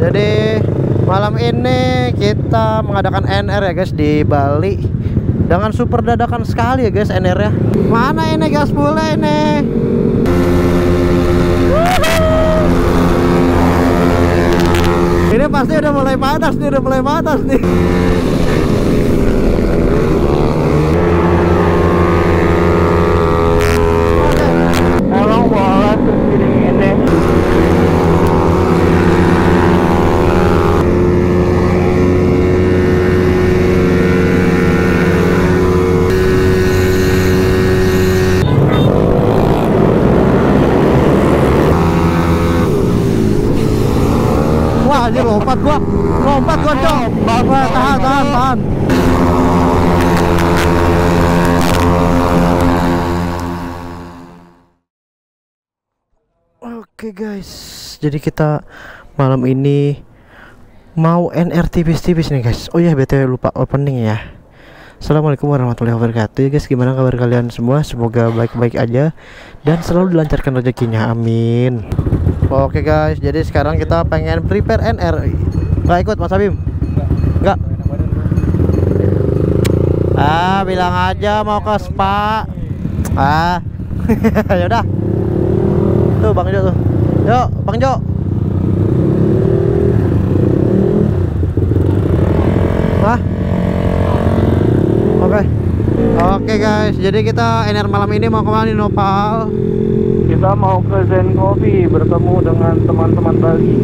Jadi malam ini kita mengadakan NR ya guys di Bali dengan super dadakan sekali ya guys NR ya. Mana ini gas pula ini? Ini pasti udah mulai panas nih, udah mulai panas nih. Emang boleh terus gini ini Wah, ini lompat gua. Lompat gua, Cok. Wah, tahan, tahan, tahan. Oke guys, jadi kita malam ini mau NR tipis-tipis nih guys. Oh iya btw lupa opening ya. Assalamualaikum warahmatullahi wabarakatuh ya guys. Gimana kabar kalian semua? Semoga baik-baik aja dan selalu dilancarkan rezekinya. Amin. Oke guys, jadi sekarang kita pengen prepare NR. Nggak ikut Mas Abim? Nggak. Ah, bilang aja mau ke spa. Ah. Yaudah. Tuh Bang Jo tuh. Yuk, Bang Jo. Wah. Oke. Oke guys, jadi kita NR malam ini mau ke mana nih Nopal? Kita mau ke Zen Coffee bertemu dengan teman-teman Bali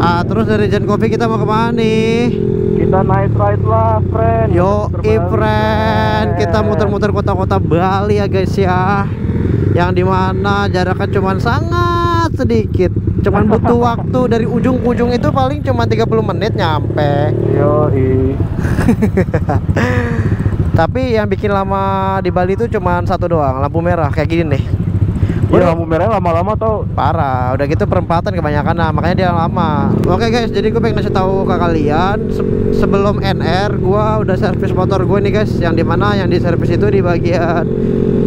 Ah, terus dari Jen Coffee kita mau ke mana nih? Kita night ride lah friend Yo, Muter-muter Bali, friend, kita muter-muter kota-kota Bali ya guys ya. Yang di mana jaraknya cuman sangat sedikit. Cuman butuh waktu dari ujung ke ujung itu paling cuma 30 menit nyampe. Yo, Tapi yang bikin lama di Bali itu cuman satu doang, lampu merah kayak gini nih. Iya. lampu merah lama-lama tau. Parah, udah gitu perempatan kebanyakan nah, makanya dia lama. Oke guys, jadi gue pengen ngasih tahu ke kalian se- sebelum NR gua udah servis motor gue nih guys, yang di mana yang di servis itu di bagian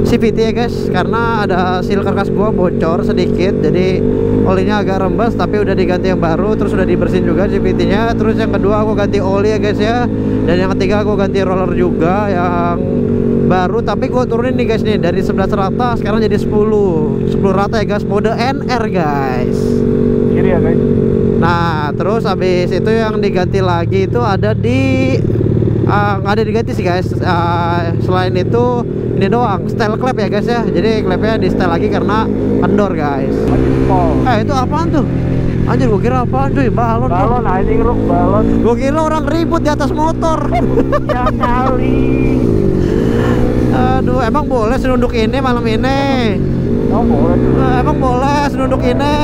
CVT ya guys, karena ada seal karkas gua bocor sedikit, jadi olinya agak rembes tapi udah diganti yang baru, terus udah dibersihin juga CVT-nya. Terus yang kedua aku ganti oli ya guys ya, dan yang ketiga aku ganti roller juga yang baru tapi gue turunin nih guys nih. Dari 11 rata sekarang jadi 10 10 rata ya guys. Mode NR guys. Kiri ya guys. Nah terus habis itu yang diganti lagi itu ada di ah, nggak ada diganti sih guys. Ah, selain itu ini doang. Style clap ya guys ya. Jadi clapnya di style lagi karena kendor guys. Oh eh itu apaan tuh? Anjir gue kira apaan cuy? Balon Balon anjing balon. Gue kira orang ribut di atas motor. Ya kali aduh emang boleh senunduk ini malam ini? Oh boleh. Eh, emang boleh senunduk ini?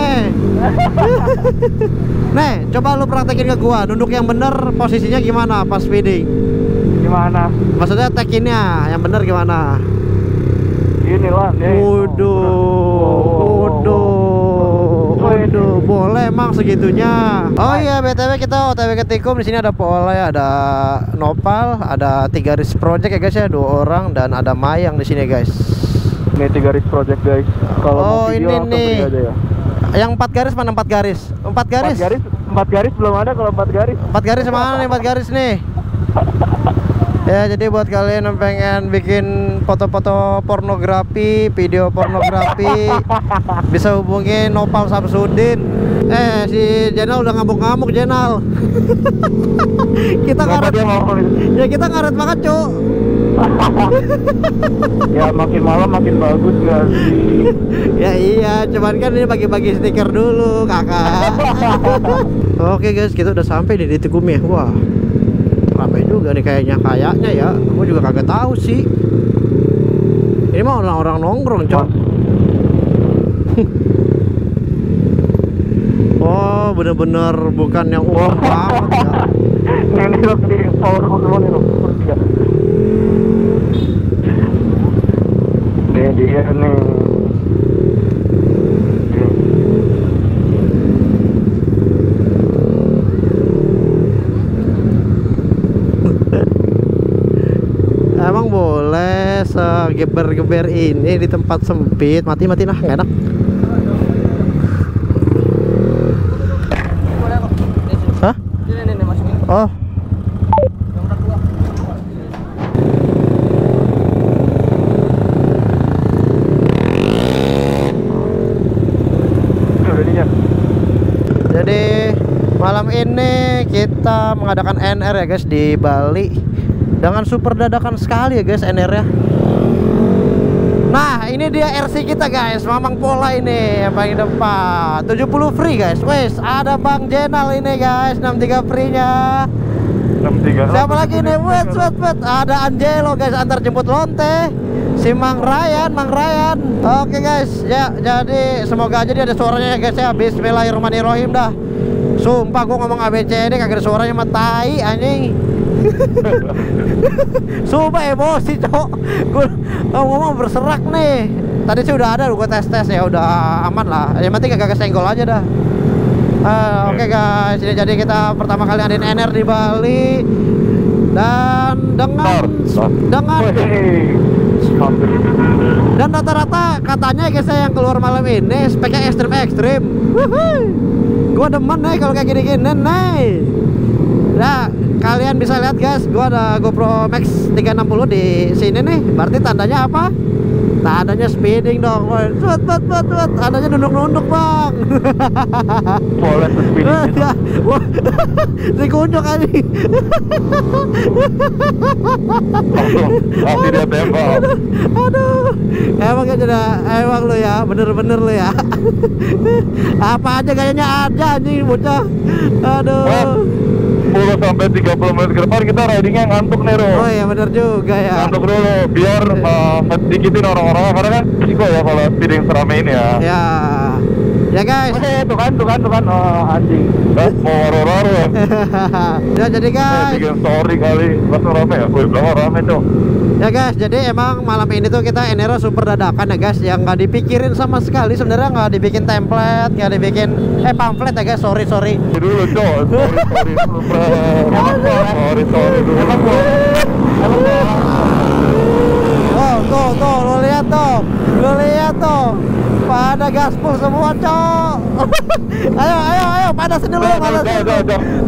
Nih, coba lu praktekin ke gua Nunduk yang bener posisinya gimana pas speeding Gimana? Maksudnya tekinnya yang bener gimana? Gini lah nih. Waduh. Waduh Waduh Boleh emang segitunya Oh iya BTW kita OTW ke Tikum di sini ada Polai, ada Nopal, ada tiga garis project ya guys ya, dua orang dan ada Mayang di sini guys. Ini tiga garis project guys Kalau Oh, mau video ini nih. aja ya Yang empat garis mana empat garis? Empat garis? Empat garis Empat garis belum ada kalau empat garis Empat garis mana nih empat garis nih? Ya jadi buat kalian yang pengen bikin foto-foto pornografi, video pornografi Bisa hubungi Nopal Samsudin. Eh si Jenal udah ngamuk-ngamuk Jenal. Kita ngaret mau Ya kita ngaret banget cuk. Ya makin malam makin bagus gak sih Ya iya cuman kan ini bagi-bagi stiker dulu kakak. Oke guys kita udah sampai di Tikumi ya. Wah ramai juga nih kayaknya kayaknya ya. Gue juga kagak tahu sih. Ini mah orang-orang nongkrong cok. Oh bener-bener bukan yang umum banget ya. Ini lo di power semua nih lo Tiga. Nih dia nih Emang boleh segeber-geber ini di tempat sempit Mati-mati lah nggak enak Oh. Jadinya. Jadi malam ini kita mengadakan NR ya guys di Bali dengan super dadakan sekali ya guys NR ya. Nah ini dia RC kita guys Mamang Pola ini yang paling depan 70 free guys Wes ada Bang Jenal ini guys 63 free nya 63. Siapa lagi nih? Wet, wet, wet. Ada Angelo guys antar jemput lonte. Si Mang Ryan, Mang Ryan. Oke guys, ya jadi semoga aja dia ada suaranya ya guys ya. Bismillahirrahmanirrahim dah. Sumpah gua ngomong ABCD kagak ada suaranya mah tai anjing. Sumpah emosi cok. Gue ngomong berserak nih. Tadi sih udah ada gue tes-tes ya udah aman lah. Yang penting kagak kesenggol aja dah. Ah, Oke guys, ini jadi kita pertama kali ngadain NR di Bali. Dan dengan dengan dan rata-rata katanya guys ya, yang keluar malam ini speknya ekstrim ekstrim. Gua demen nih kalau kayak gini-gini nih. Nah, kalian bisa lihat guys, gua ada GoPro Max 360 di sini nih. Berarti tandanya apa? Tandanya speeding dong. Buat, buat, buat, buat. Tandanya nunduk-nunduk, Bang. Boleh speeding. Ya, dikunjuk kali. Langsung Langsung dia tembak. Aduh, emang aja dah, emang lu ya, bener-bener lu ya. Apa aja gayanya ada anjing bocah. Aduh. Wah. 10 sampai 30 menit ke depan kita ridingnya ngantuk nih, Ro. Oh iya bener juga ya. Ngantuk dulu biar uh, orang-orang karena kan risiko ya kalau speeding serame ini ya. Ya. Ya guys. Eh, tuh kan, tuh kan, tuh kan. Oh, anjing. Eh, mau waru-waru ya. ya jadi Eh, guys. bikin story kali. Langsung rame ya? Wih, belakang rame tuh. Ya guys, jadi emang malam ini tuh kita Enero super dadakan ya guys Yang nggak dipikirin sama sekali Sebenarnya nggak dibikin template, nggak dibikin Eh pamflet ya guys, sorry sorry dulu, Cok. Sorry, sorry. Sorry, sorry dulu. Oh, tuh, tuh, lo lihat tuh, lo lihat tuh, pada gaspol semua, cok. ayo, ayo, ayo, panasin dulu, panasin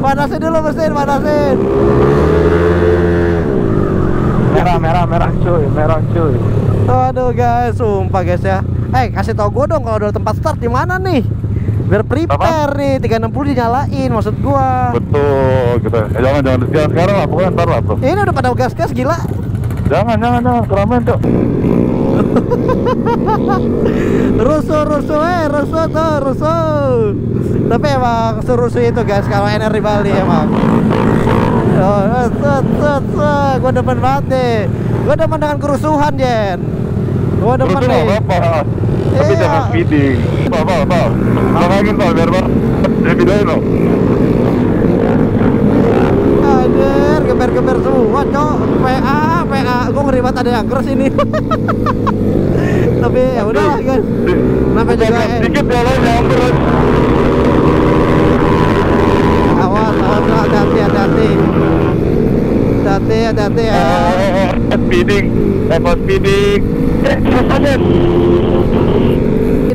panasin dulu mesin, panasin. Merah, merah, merah, cuy. Merah, cuy. Aduh guys, sumpah guys ya. Eh, kasih tau gue dong kalau udah tempat start di mana nih? Biar prepare nih, 360 dinyalain maksud gua. Betul, gitu. Eh, jangan, jangan. Jangan sekarang lah, pokoknya ntar lah, bro. Ini udah pada gas-gas gila. Jangan, jangan, jangan. Keramaian, Cok. Rusuh, rusuh, eh, rusuh tuh, rusuh. Tapi emang serusuh itu guys kalau NR di Bali emang. Oh, set, set, set. Gua demen banget nih. Gua demen dengan kerusuhan, Jen. Gua demen Terus nih. nggak apa-apa. Tapi Iya. jangan speeding. Pak, Pak, Pak. Belakangin, Pak, biar Pak. Dia videoin loh. Anjir, geber-geber semua, cok. PA, PA. Gua ngeri banget ada yang keras ini. Tapi ya udah guys. Namanya juga, eh. Sedikit ya, lo nyamper. Awas, awas, hati-hati, hati-hati. Hati-hati, ya. Speeding. Apa speeding?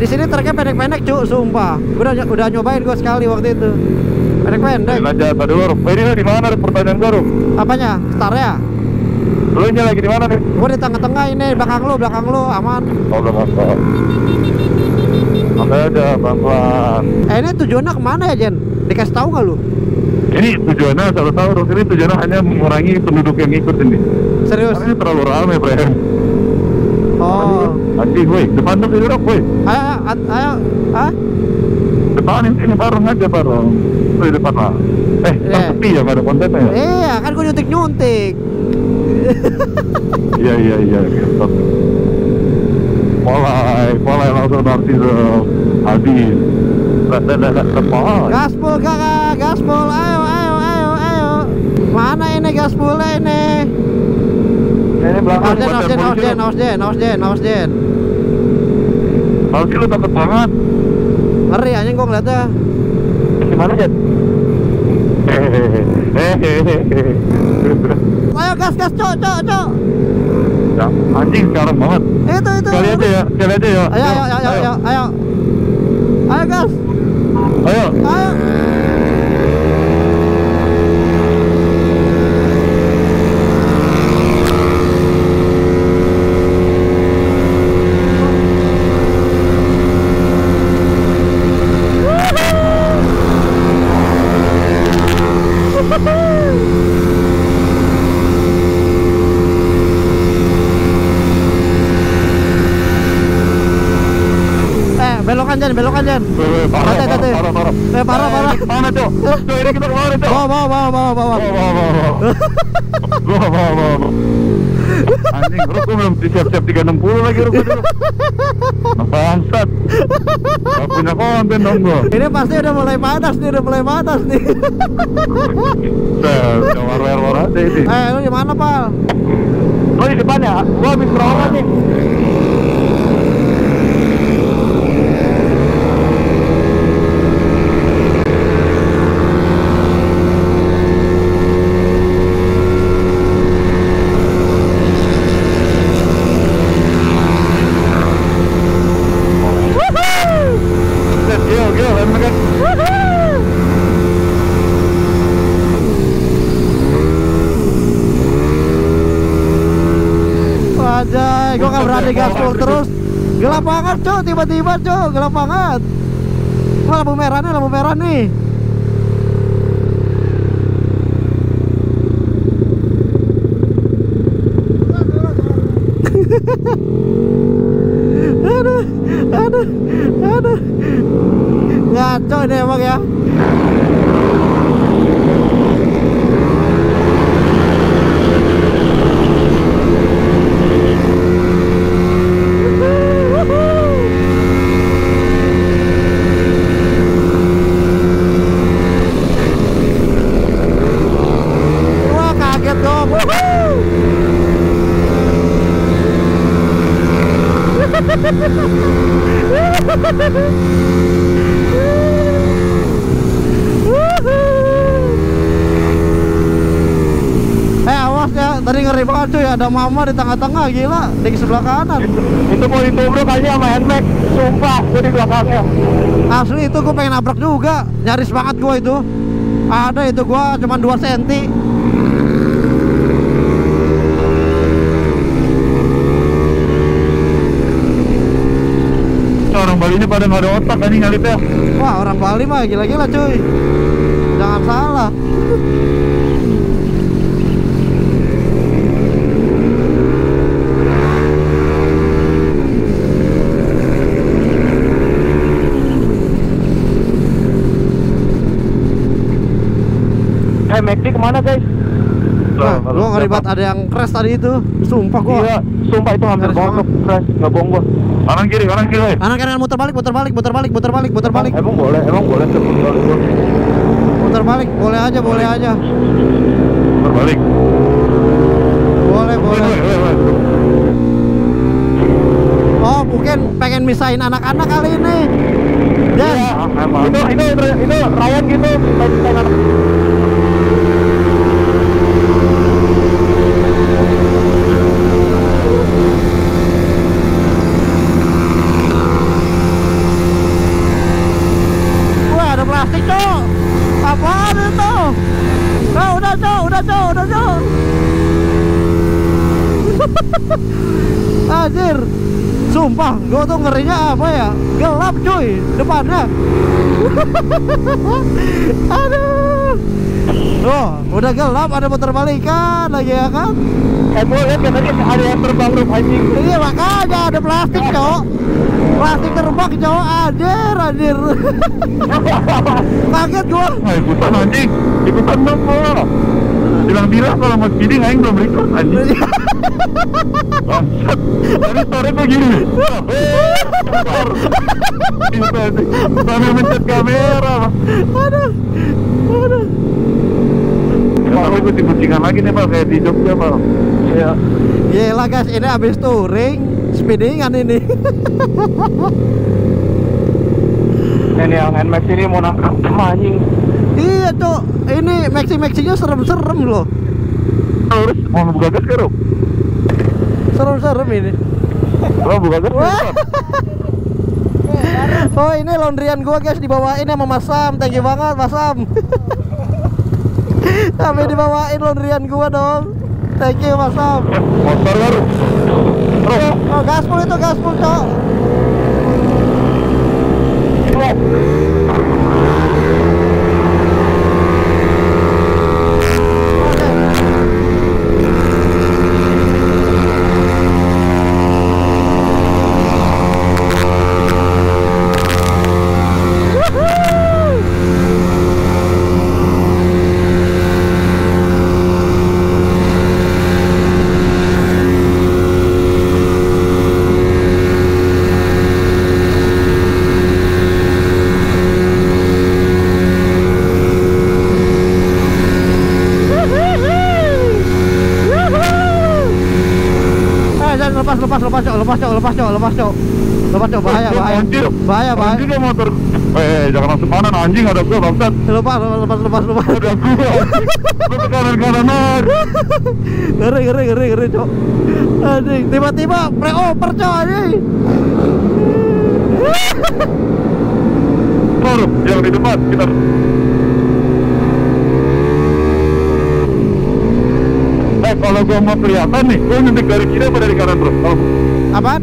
Di sini truknya pendek-pendek, cuk, sumpah. Gua udah udah nyobain gua sekali waktu itu. Pendek-pendek. Aja, tadi lu. Ini lu di mana? Pertanyaan baru. Apanya? Starnya? Lu nya lagi di mana nih? Gua di tengah-tengah ini, belakang lu, belakang lu, aman. Oh, udah masuk. Oke aja, pelan-pelan. Eh ini tujuannya ke mana ya, Jen? Dikasih tahu nggak lu? Ini tujuannya, selalu tahu, Rus. ini tujuannya hanya mengurangi penduduk yang ikut ini. Serius? Karena ini terlalu ramai, Bre. Oh. Anjing, woi, depan tuh Rok, woi. Ayo, ayo. Ah? Depan ini, ini bareng aja, bareng. Tuh di depan lah. Eh, Iya. kan sepi ya, nggak ada kontennya ya? Iya, kan gua nyuntik-nyuntik. Iya, iya, iya. gitu. Mulai, mulai langsung narcism. Habis. Gaspol kakak, gaspol. Ayo, ayo, ayo, ayo. Mana ini gaspolnya ini? Ini belakang awas Jen, awas Jen, awas Jen. Harusnya lu takut banget. Ngeri anjing gua ngeliatnya. Gimana. Ayo gas, gas, cok, cok, cok. Ya, anjing sekarang banget. Itu, itu. Sekali aja ya, sekali aja ya. Ayo, ayo, ayo, ayo, ayo. Ayo gas. Ayo. Ayo. Siap-siap 360 lagi, dulu. Bangsat. Gak punya konten dong gua. Ini pasti udah mulai panas nih, udah mulai panas nih. Udah war-war aja ini. eh, lu di mana, Pal? Oh, di depan ya? Gua habis terowongan nih. Set, gil, gil, emang kan Wajay, gua gak berani gaspol terus. Gelap banget, Cok, tiba-tiba, Cok, gelap banget. Wah, lampu merah nih, lampu merah nih. aduh, aduh, aduh. Ngaco ini emang ya. Wah kaget dong. Wuhuu. Eh awas ya, tadi ngeri banget cuy ada mama di tengah-tengah gila di sebelah kanan. itu, itu mau ditubruk kayaknya sama handbag sumpah gue di belakangnya Asli itu gue pengen nabrak juga, nyaris banget gue itu. Ada itu gue cuma 2 cm. orang Bali ini pada nggak ada otak kan ngalipnya Wah orang Bali mah gila-gila cuy. Jangan salah. ke mana guys Wah, gue ngeri banget ada yang crash tadi itu. Sumpah gue. iya sumpah itu hampir bongkok crash nggak bohong gua kanan kiri kanan kiri Kanan kanan muter balik, muter balik, muter balik, muter balik, muter balik. emang boleh emang boleh sebut balik gua Muter balik, boleh aja, boleh aja. berbalik Boleh, boleh. Woi. Oh, mungkin pengen misahin anak-anak kali ini. Dan Iya, emang. itu itu itu Ryan gitu misahin anak plastik, Cok. Apaan itu? Oh, udah, Cok, udah, Cok, udah, Cok. Anjir. Sumpah, gua tuh ngerinya apa ya? Gelap cuy, depannya. Aduh. Tuh, udah gelap, ada putar balikan lagi ya kan? eh gua lihat kan tadi ada yang terbang anjing Iya makanya ada plastik cowok Plastik terbang cowok anjir anjir. Kaget gua. Nah, ikutan anjing. Ikutan dong gua. Bilang-bilang kalau mau speeding aing belum ikut anjing. Bangsat. Tadi story tuh gini. Bentar. Anjing. Sambil mencet kamera. Aduh Aduh. Emang aku kucing-kucingan lagi nih pak kayak di Jogja pak Iya. Gila guys ini abis touring Speedingan ini? Ini yang NMAX ini mau nangkap anjing. Iya cok. Ini maxi-maxinya serem-serem loh. Terus mau buka gas kan Serem-serem ini. Lo buka gas. Oh ini laundryan gua guys dibawain sama Mas Sam. Thank you banget Mas Sam. Sampai dibawain laundryan gua dong. Thank you Mas Sam. Motor Terus Oh gaspol itu gaspol cok cok bahaya Anjir lah motor. Eh, jangan langsung kanan anjing ada gua bangsat. lepas lepas lepas lepas lepas Ada gua. Ke kanan kanan. ngeri ngeri ngeri ngeri cok anjing tiba-tiba pre-over cok anjing Motor yang di depan kita. Eh, kalau gua mau kelihatan nih, gua ngetik dari kiri apa dari kanan bro? Kalau apaan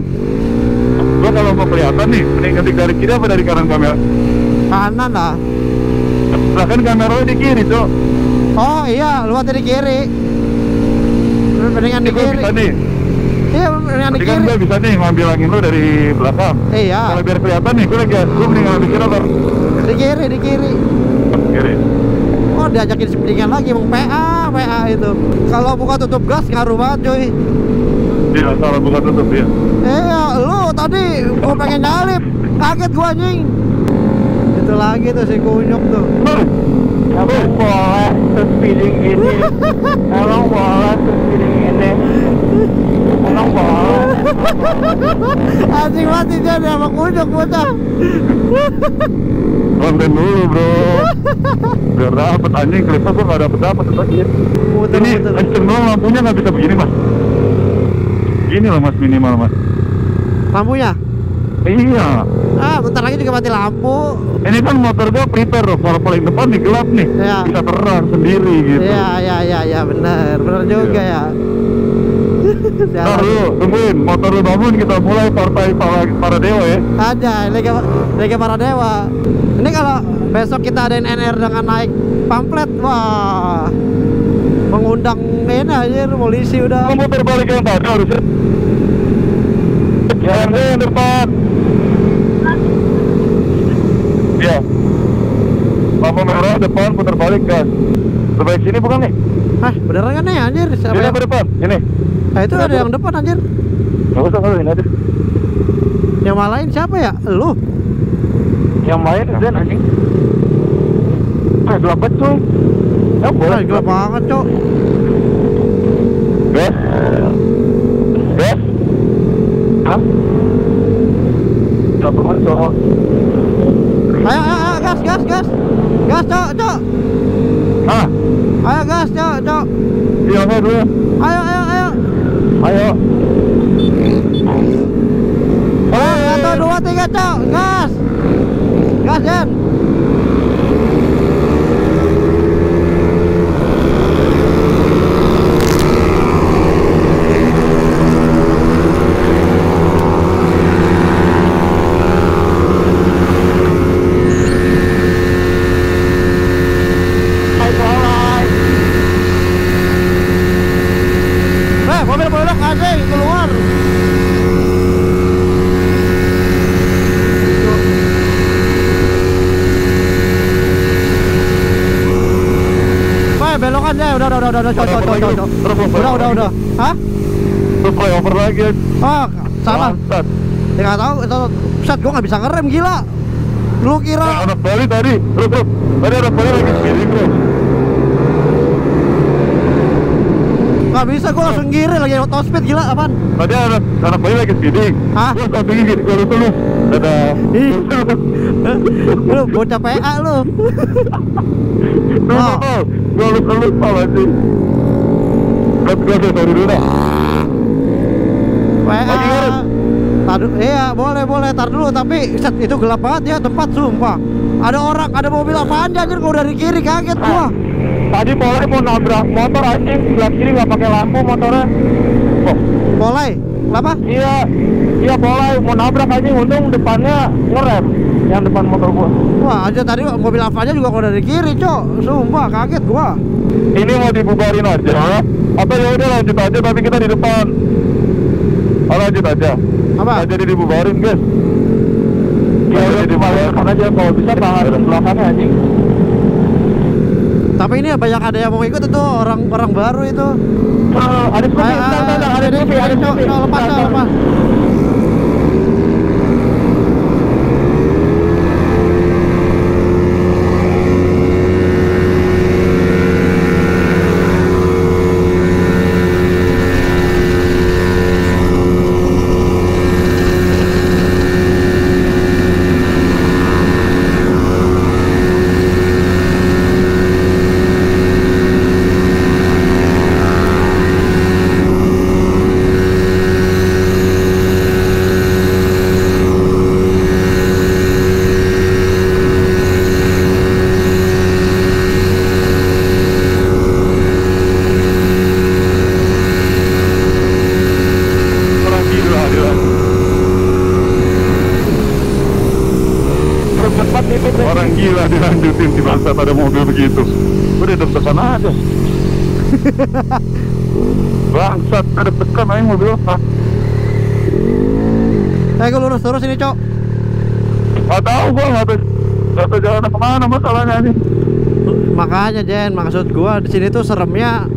kalau mau kelihatan nih, mending ngetik dari kiri apa dari kanan kamera? kanan lah Lah kan kameranya di kiri, Cok. oh iya lu di kiri mendingan di kiri bisa nih. iya mendingan di kan kiri bisa nih ngambil angin lu dari belakang. iya Kalau biar kelihatan nih, gua lagi gua mending ngambil kiri apa? di kiri di kiri Kiri. Oh diajakin speedingan lagi emang PA PA itu kalau buka tutup gas ngaruh banget cuy Iya, salah bukan tutup ya. Iya lu tadi gua pengen nyalip. Kaget gua anjing. Itu lagi tuh si kunyuk tuh. Emang boleh speeding ini Emang boleh speeding ini. Emang boleh. Anjing mati jadi sama kunyuk bocah. Konten dulu, Bro. Biar dapet anjing. Klipnya gua nggak dapet dapet tadi. muter Ini doang lampunya nggak bisa begini, Mas. Gini loh, Mas minimal, Mas. Lampunya Iya. ah bentar lagi juga mati lampu Ini kan motor gua prepare loh, kalau paling depan nih gelap nih. Iya. Bisa terang sendiri gitu. iya iya iya iya bener bener juga Iya. ya Ntar lu, tungguin, motor lu bangun kita mulai partai para, para dewa ya Ada, Liga, Liga Para Dewa. Ini kalau besok kita adain NR dengan naik pamflet, wah mengundang ini aja polisi udah. Kamu muter balik yang tadi harusnya Yang yang depan Iya Lampu merah depan putar balik gas Terbaik sini bukan nih? Hah, beneran kan nih anjir? Siapa Ini yang... apa depan? Ini Nah, itu ada yang depan anjir. Gak usah kalau ini aja Yang malain siapa ya? Lu. Yang main Zen anjing Eh gelap banget cuy Ya boleh Wah, gelap banget, Cok. Gas Gas Hah? Banget cowok Ayo, ayo, ayo, gas, gas, gas. Gas, Cok, Cok. Ah Ayo gas, Cok, Cok. Iya dulu Ayo, ayo, ayo. Ayo Ayo, satu, dua, tiga, Cok. Gas. Gas, Jen. Hai boleh Eh, mobil belok anjing keluar. Wah, belokan deh. Udah, udah, udah, udah, udah, cok, cok, cok, cok, cok. Udah, udah, udah. Hah? Terus flyover lagi ya Oh, salah. Bangsat. Ya nggak tahu, itu Set, gua nggak bisa ngerem gila. Lu Nah, kira anak Bali tadi, bro, bro. Tadi anak Bali lagi speeding, bro. nggak bisa, gua langsung giri lagi auto speed gila apaan? Tadi anak anak Bali lagi speeding. Hah? Sampingnya gini, gua lupa lu. Dadah. Ih. lu bocah PA lu. Lu Oh. lupa, gua lupa lupa anjing. Cut gua sih, sorry dulu dah. PA. Tadu, iya boleh boleh tar dulu tapi set, itu gelap banget ya tempat sumpah. Ada orang, ada mobil apaan aja anjir gua dari kiri kaget gua. Tadi boleh mau nabrak motor anjing Sebelah kiri nggak pakai lampu motornya Oh, Boleh. Apa? Iya Iya boleh mau nabrak anjing Untung depannya ngerem Yang depan motor gua Wah, aja tadi mobil Avanya juga gua dari kiri, Cok. Sumpah kaget gua. ini mau dibubarin aja. Atau ya udah lanjut aja tapi kita di depan. Oh, lanjut aja. Apa? Nggak jadi dibubarin, guys. Ya udah dibalikkan aja Kalau bisa tangan belakangnya anjing Tapi ini banyak ada yang mau ikut itu orang orang baru itu. Eh, Ada Scoopy, bentar, bentar, ada Scoopy, ada Scoopy lepas, lepas. Bangsa ada mobil begitu. Udah deg-degan aja. Bangsat, ada deg-degan aja mobil apa? Eh, gue lurus terus ini, Cok. Gak tahu gua nggak tahu nggak tahu jalan ke mana masalahnya nih. Makanya, Jen, maksud gua di sini tuh seremnya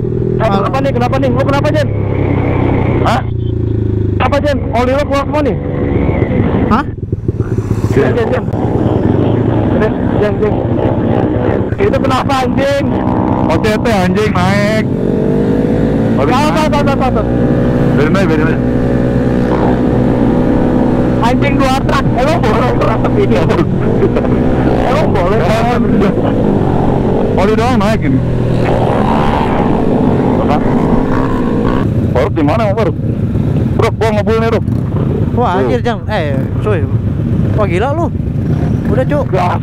Eh, kenapa nih? Kenapa nih? Lu kenapa, Jen? Hah? Apa, Jen? Oli lu keluar semua nih? Hah? Jen, Jen, Jen. Jen, Jen, Jen. Itu kenapa, anjing? OCT anjing naik. Tahu, tahu, tahu, tahu, tahu. Biarin aja, biarin aja. Anjing dua truk. Emang boleh berantem ini? Emang boleh? Oli doang naik ini. Baru di mana, Baru? Bro, gua ngebul nih, Bro. Wah, anjir, Jang. Eh, cuy. Wah, gila lu. Udah, Cuk. Gas.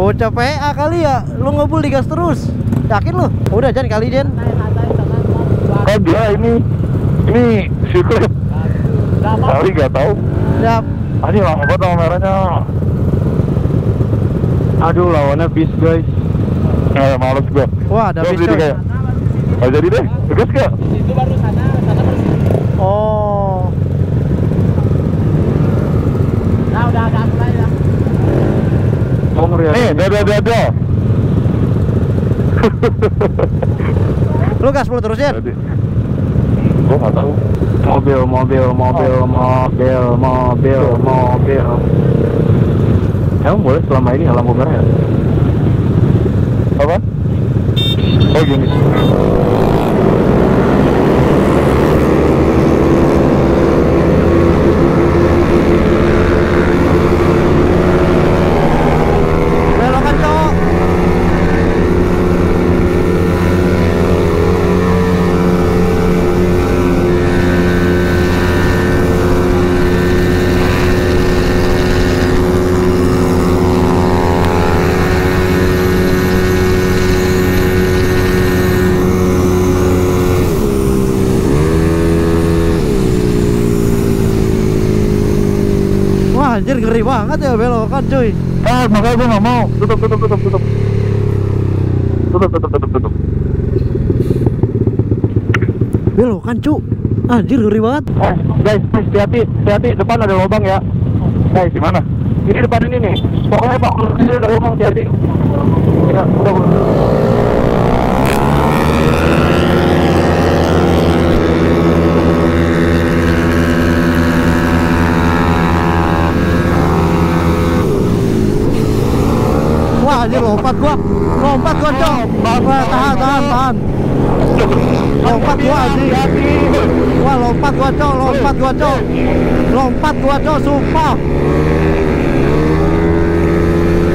Bocah PA kali ya. Lu ngebul digas terus. Yakin lu? Udah, Jan kali, Jan. Kan dia ini ini secret. Kali nggak tahu. Siap. Anjing lama banget sama merahnya. Aduh, lawannya bis, guys. Eh, males gua. Wah, ada bis, kayak. Oh, jadi deh. Tegas gak? Oh. Nih, dada dada. Lu gas mulu terus. Jadi. Gua nggak tahu. Mobil, mobil, mobil, mobil, mobil, mobil. Emang boleh selama ini lampu merah ya? Apa? Oh gini. Belokan, Cok. Wah, anjir ngeri banget ya belokan, cuy. Ah, makanya gua nggak mau. Tutup, tutup, tutup, tutup. Tutup, tutup, tutup, tutup. Belokan, Cuk. Anjir ngeri banget. Eh, guys, guys, hati-hati, hati-hati, depan ada lubang ya. Guys, Di mana? ini depan ini nih. Pokoknya Pak, kalau ini ada lubang, hati-hati. Ya, udah, udah. Wah, lompat gua. Lompat gua, Cok. Wah, tahan, tahan, tahan. Lompat gua anjir. Wah, lompat gua, Cok. Lompat gua, Cok. Lompat gua, Cok, sumpah.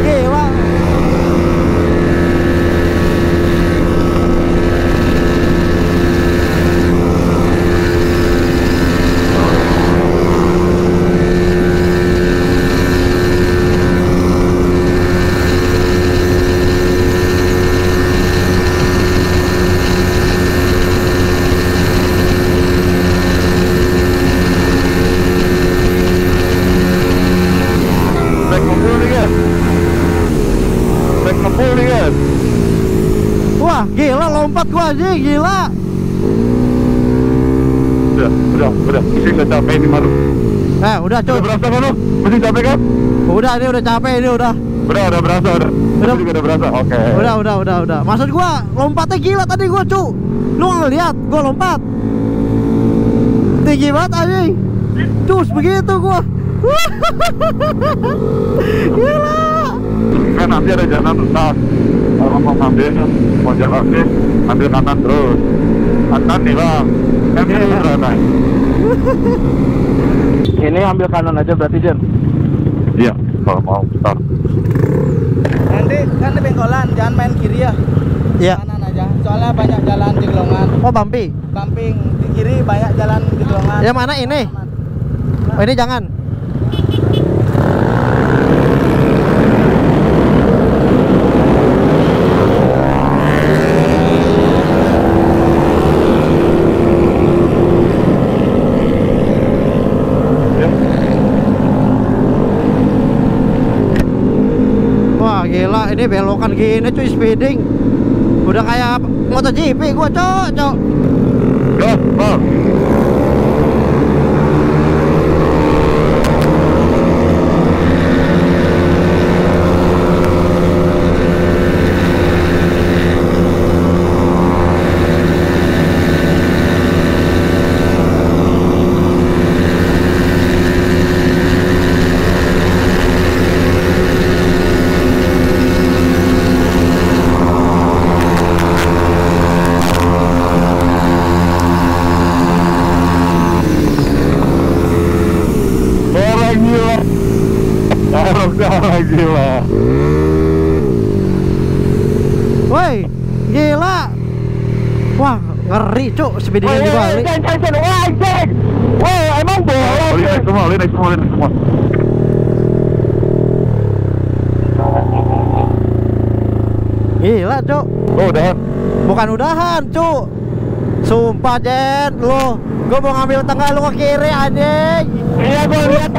Gila. Back ngebul nih guys. Back ngebul nih guys. Wah, gila lompat gua anjing, gila. Udah, udah, udah. Isi nggak capek ini malu. Eh, udah, Udah Cok. berasa kan lu? Masih capek kan? Udah, ini udah capek ini udah. Udah, udah berasa, udah. Udah. Aku juga udah berasa. Oke. Udah, udah, udah, udah. Maksud gua lompatnya gila tadi gua, Cuk. Lu ngeliat gua lompat. Tinggi banget anjing. Cus begitu gua. gila. Kan nanti ada jalan besar. Kalau mau ngambil, mau jalan ambil kanan terus. Kanan nih bang. Kan ini beneran. Ini ambil kanan aja berarti, Jen. Iya, kalau mau besar. Nanti kan di Bengkolan, jangan main kiri ya. Iya. Kanan aja. Soalnya banyak jalan jeglongan. Oh, Bampi. Samping di kiri banyak jalan jeglongan. Yang mana ini? Oh, ini jangan. Belokan gini cuy speeding udah kayak MotoGP gua cok cok. Orang gila. Orang orang gila. woi gila wah ngeri cok speedingnya di balik Jen, Jen, Jen, wah, Jen. Wah, emang boleh. Oli naik semua, oli naik semua, oli naik semua. gila cok Oh, udah. bukan udahan cuk sumpah Jen lo gue mau ngambil tengah lu ke kiri anjing Iya, gue lihat.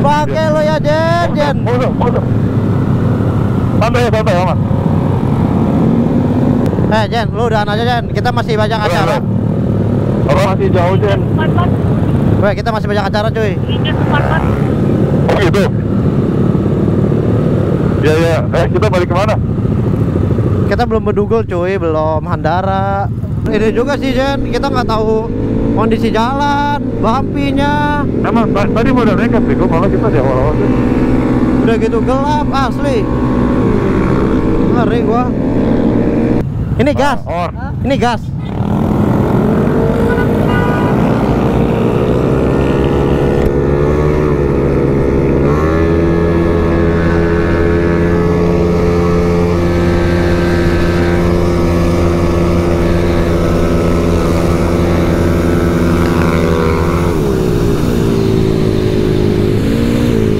pakai lo ya Jen Jen Masuk, masuk. Santai, santai, aman. Eh Jen lu udahan aja Jen. Kita masih banyak acara. Apa? Masih jauh, Jen. Weh kita masih banyak acara cuy. Oh gitu. Ya ya, eh kita balik ke mana? kita belum berdugul cuy. Belum. Handara. Ini juga sih Jen. Kita nggak tahu kondisi jalan bampinya. Emang ta- tadi mau udah nekat bego, malah kita di awal-awal udah gitu gelap asli. Ngeri gua ini gas. Oh, ini gas.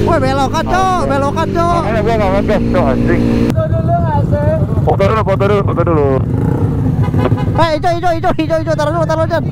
Woi belokan cok, belokan cok. makanya gua nggak ngegas tuh ভাই এই তো এই তো এই তো এই তো দাঁড়ানো দাঁড়ানো যান